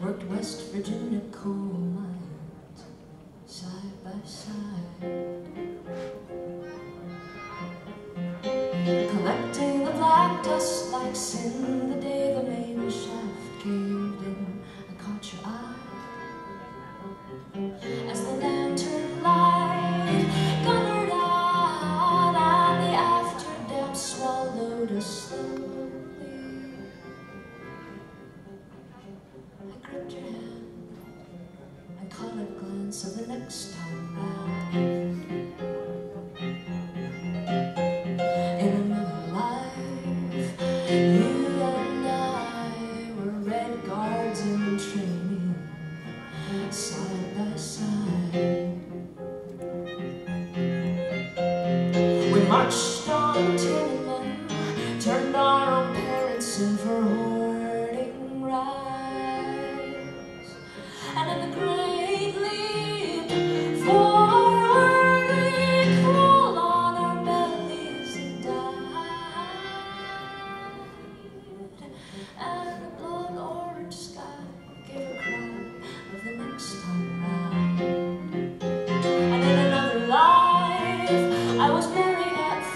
Virginia coal mines side by side. Collecting the black dust like sin the day the main shaft caved in. I caught your eye as the lantern light glimmered out and the after swallowed us slowly. A glance of the next time round. In another life, you and I were red guards in training, side by side. We marched on Tiananmen,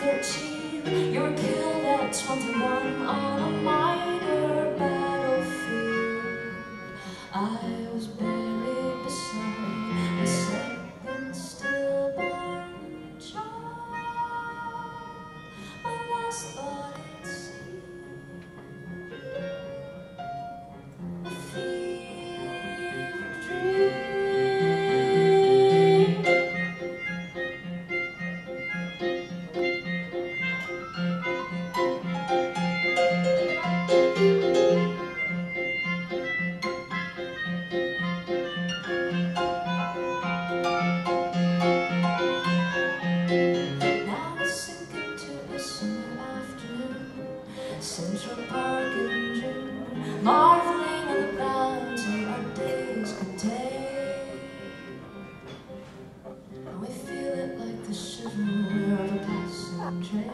you were killed at 21 on a mile. the shiver of a passing train.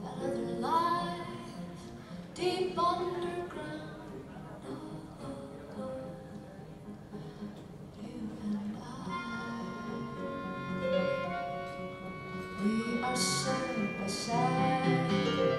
Another life deep underground. Oh, oh, oh. You and I, we are side by side.